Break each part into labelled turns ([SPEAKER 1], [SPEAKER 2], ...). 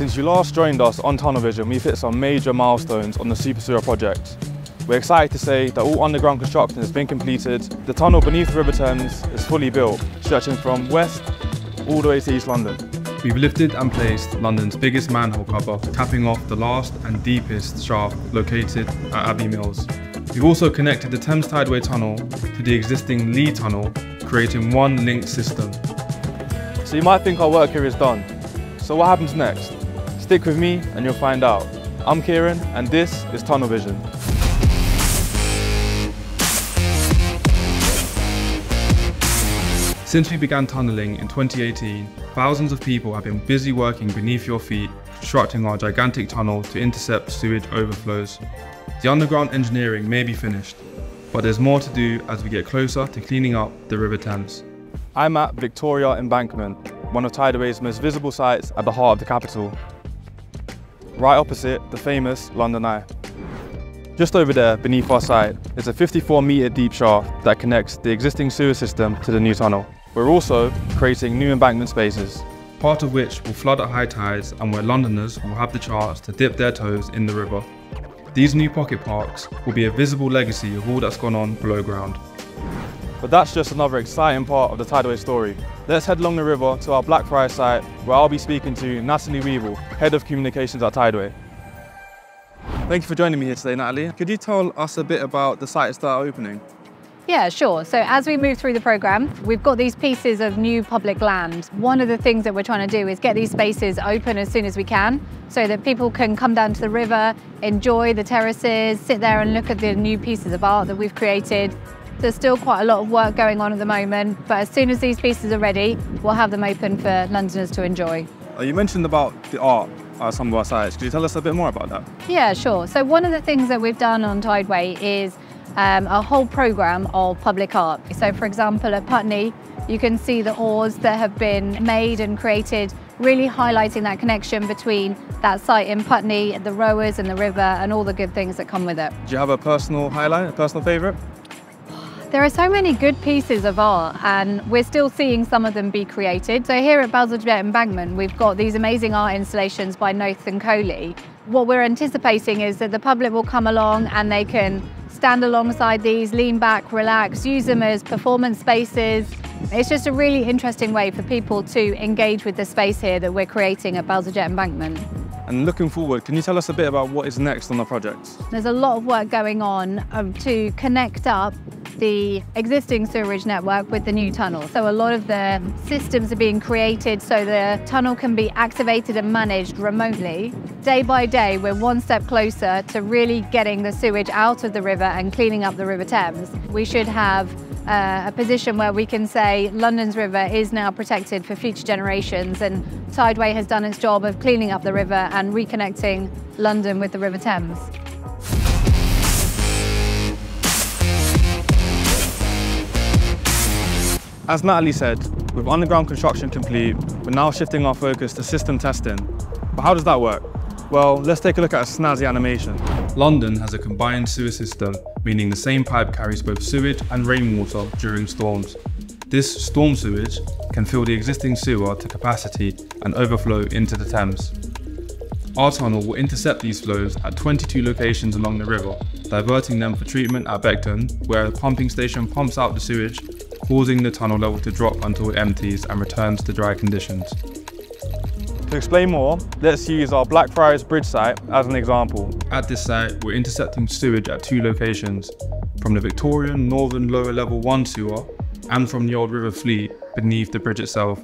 [SPEAKER 1] Since you last joined us on Tunnel Vision, we've hit some major milestones on the Super Sewer project. We're excited to say that all underground construction has been completed. The tunnel beneath the River Thames is fully built, stretching from west all the way to East London.
[SPEAKER 2] We've lifted and placed London's biggest manhole cover, capping off the last and deepest shaft located at Abbey Mills. We've also connected the Thames Tideway Tunnel to the existing Lee Tunnel, creating one linked system.
[SPEAKER 1] So you might think our work here is done. So what happens next? Stick with me and you'll find out. I'm Kieran and this is Tunnel Vision.
[SPEAKER 2] Since we began tunnelling in 2018, thousands of people have been busy working beneath your feet, constructing our gigantic tunnel to intercept sewage overflows. The underground engineering may be finished, but there's more to do as we get closer to cleaning up the River Thames.
[SPEAKER 1] I'm at Victoria Embankment, one of Tideway's most visible sites at the heart of the capital. Right opposite the famous London Eye. Just over there, beneath our site, is a 54 metre deep shaft that connects the existing sewer system to the new tunnel. We're also creating new embankment spaces.
[SPEAKER 2] Part of which will flood at high tides and where Londoners will have the chance to dip their toes in the river. These new pocket parks will be a visible legacy of all that's gone on below ground.
[SPEAKER 1] But that's just another exciting part of the Tideway story. Let's head along the river to our Blackfriars site where I'll be speaking to Natalie Weevil, Head of Communications at Tideway. Thank you for joining me here today, Natalie. Could you tell us a bit about the sites that are opening?
[SPEAKER 3] Yeah, sure. So as we move through the programme, we've got these pieces of new public land. One of the things that we're trying to do is get these spaces open as soon as we can so that people can come down to the river, enjoy the terraces, sit there and look at the new pieces of art that we've created. There's still quite a lot of work going on at the moment, but as soon as these pieces are ready, we'll have them open for Londoners to enjoy.
[SPEAKER 1] Uh, you mentioned about the art at some of our sites. Could you tell us a bit more about that?
[SPEAKER 3] Yeah, sure. So one of the things that we've done on Tideway is um, a whole programme of public art. So for example, at Putney, you can see the oars that have been made and created, really highlighting that connection between that site in Putney, the rowers and the river and all the good things that come with it.
[SPEAKER 1] Do you have a personal highlight, a personal favourite?
[SPEAKER 3] There are so many good pieces of art and we're still seeing some of them be created. So here at Bazalgette Embankment, we've got these amazing art installations by Nathan Coley. What we're anticipating is that the public will come along and they can stand alongside these, lean back, relax, use them as performance spaces. It's just a really interesting way for people to engage with the space here that we're creating at Bazalgette Embankment.
[SPEAKER 1] And looking forward, can you tell us a bit about what is next on the project?
[SPEAKER 3] There's a lot of work going on um, to connect up the existing sewerage network with the new tunnel. So a lot of the systems are being created so the tunnel can be activated and managed remotely. Day by day, we're one step closer to really getting the sewage out of the river and cleaning up the River Thames. We should have uh, a position where we can say London's river is now protected for future generations and Tideway has done its job of cleaning up the river and reconnecting London with the River Thames.
[SPEAKER 1] As Natalie said, with underground construction complete, we're now shifting our focus to system testing. But how does that work? Well, let's take a look at a snazzy animation.
[SPEAKER 2] London has a combined sewer system, meaning the same pipe carries both sewage and rainwater during storms. This storm sewage can fill the existing sewer to capacity and overflow into the Thames. Our tunnel will intercept these flows at 22 locations along the river, diverting them for treatment at Beckton, where a pumping station pumps out the sewage, causing the tunnel level to drop until it empties and returns to dry conditions.
[SPEAKER 1] To explain more, let's use our Blackfriars Bridge site as an example.
[SPEAKER 2] At this site, we're intercepting sewage at two locations, from the Victorian Northern Lower Level 1 sewer and from the Old River Fleet beneath the bridge itself.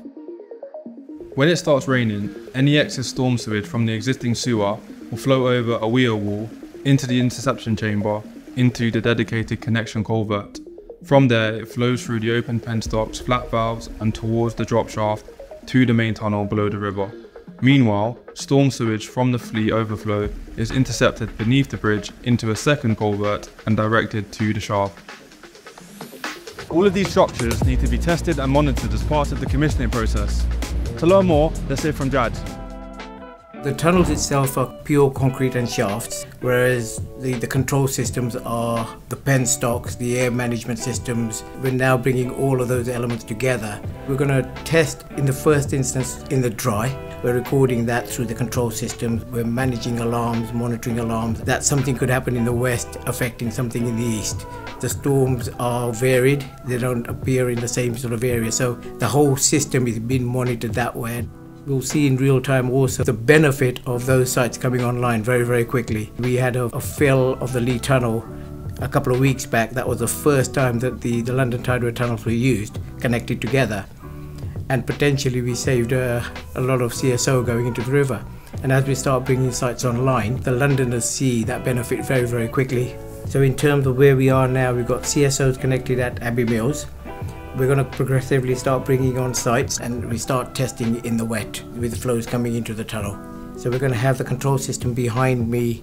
[SPEAKER 2] When it starts raining, any excess storm sewage from the existing sewer will flow over a weir wall into the interception chamber into the dedicated connection culvert. From there, it flows through the open penstocks, flat valves and towards the drop shaft to the main tunnel below the river. Meanwhile, storm sewage from the Fleet overflow is intercepted beneath the bridge into a second culvert and directed to the shaft.
[SPEAKER 1] All of these structures need to be tested and monitored as part of the commissioning process. To learn more, let's hear from Jad.
[SPEAKER 4] The tunnels itself are pure concrete and shafts, whereas the, the control systems are the penstocks, the air management systems. We're now bringing all of those elements together. We're going to test in the first instance in the dry, We're recording that through the control systems. We're managing alarms, monitoring alarms. That something could happen in the west affecting something in the east. The storms are varied, they don't appear in the same sort of area. So the whole system is being monitored that way. We'll see in real time also the benefit of those sites coming online very, very quickly. We had a, a fill of the Lee Tunnel a couple of weeks back. That was the first time that the, the London Tideway tunnels were used, connected together. And potentially we saved uh, a lot of CSO going into the river. And as we start bringing sites online, the Londoners see that benefit very, very quickly. So in terms of where we are now, we've got CSOs connected at Abbey Mills, we're going to progressively start bringing on sites and we start testing in the wet with the flows coming into the tunnel. So we're going to have the control system behind me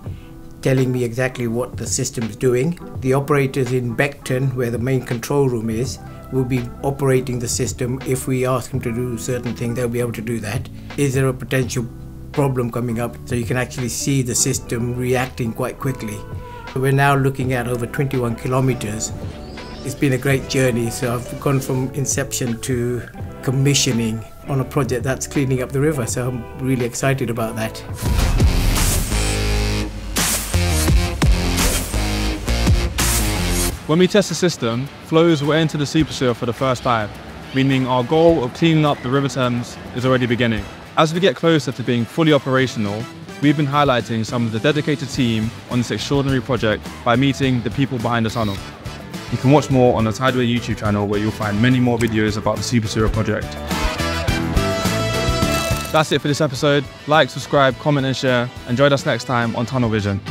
[SPEAKER 4] telling me exactly what the system is doing. The operators in Beckton, where the main control room is, will be operating the system. If we ask them to do certain things, they'll be able to do that. Is there a potential problem coming up? So you can actually see the system reacting quite quickly. We're now looking at over 21 kilometers it's been a great journey. So I've gone from inception to commissioning on a project that's cleaning up the river. So I'm really excited about that.
[SPEAKER 1] When we test the system, flows will enter the super sewer for the first time, meaning our goal of cleaning up the River Thames is already beginning. As we get closer to being fully operational, we've been highlighting some of the dedicated team on this extraordinary project by meeting the people behind the tunnel. You can watch more on the Tideway YouTube channel where you'll find many more videos about the Super Sewer project. That's it for this episode. Like, subscribe, comment and share. And join us next time on Tunnel Vision.